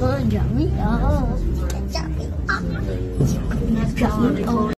Ah. Oh, up. Jump up. Jump up.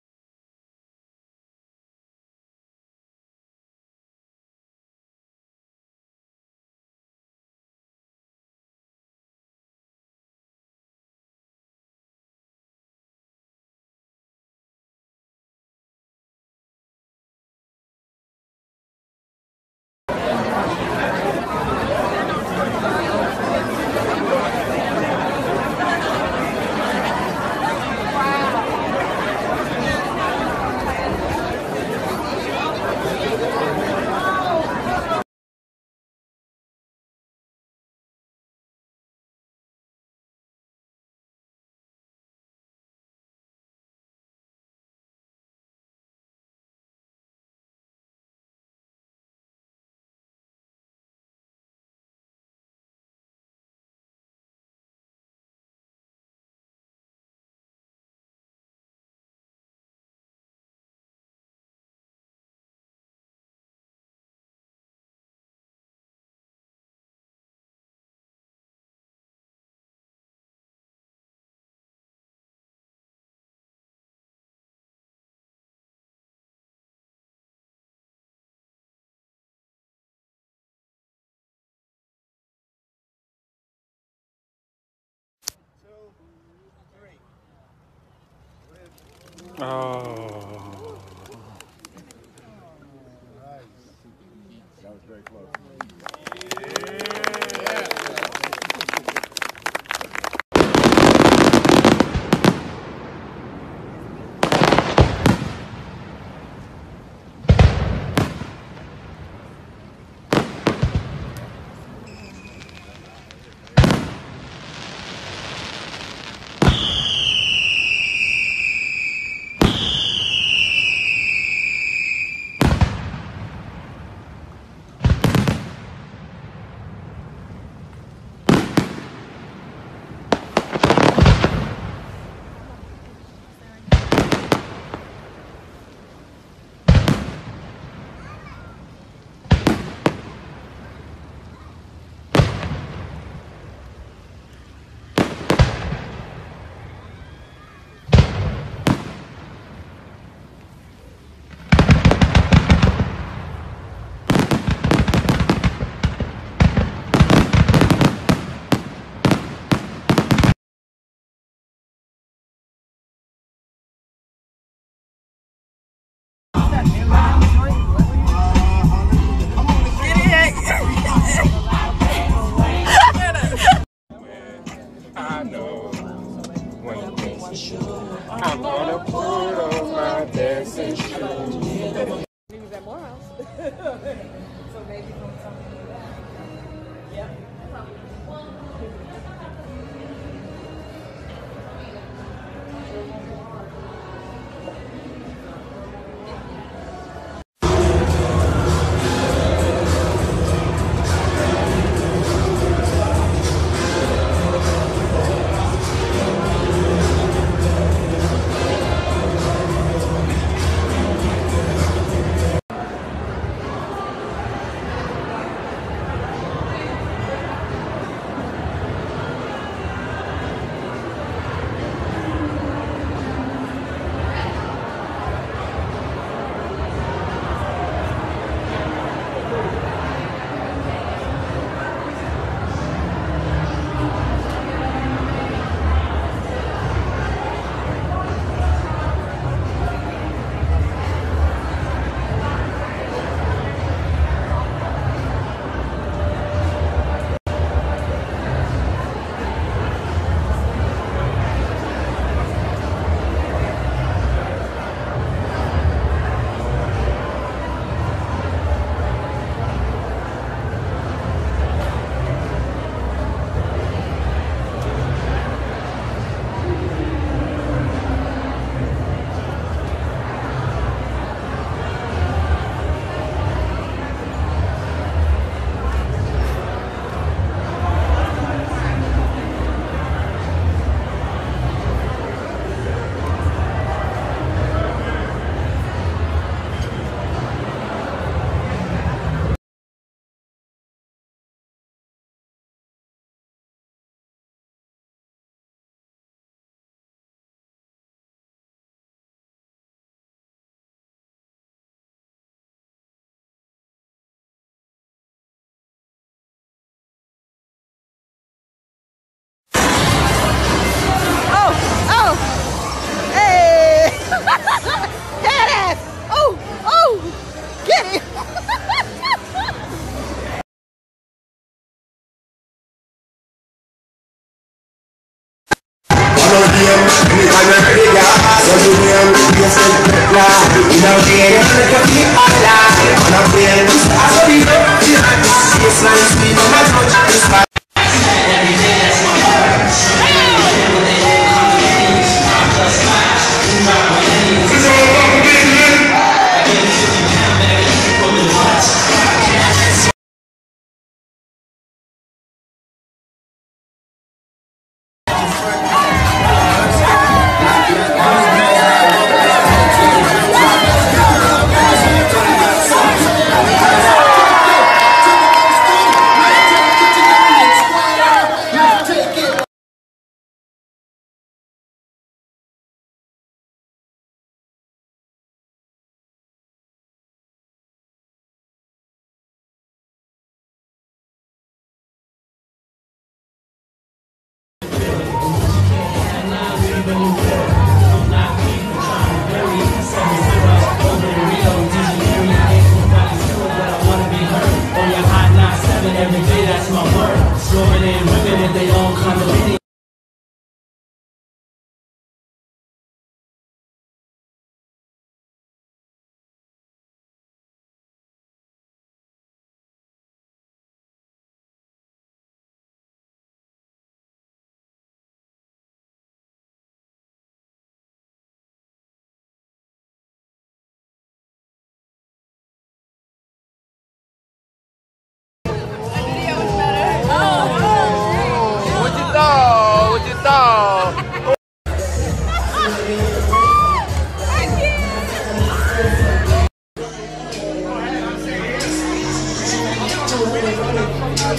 Oh. you said reply You know they ain't look at me alive On a real news, I saw the love You like my face, my skin, my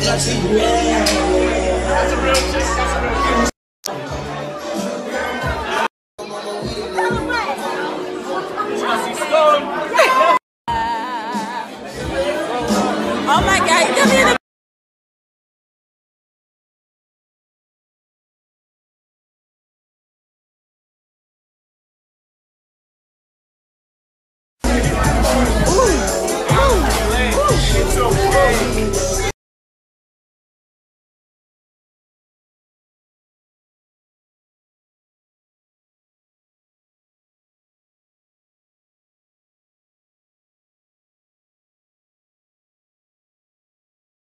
That's a real That's That's a real Oh my God,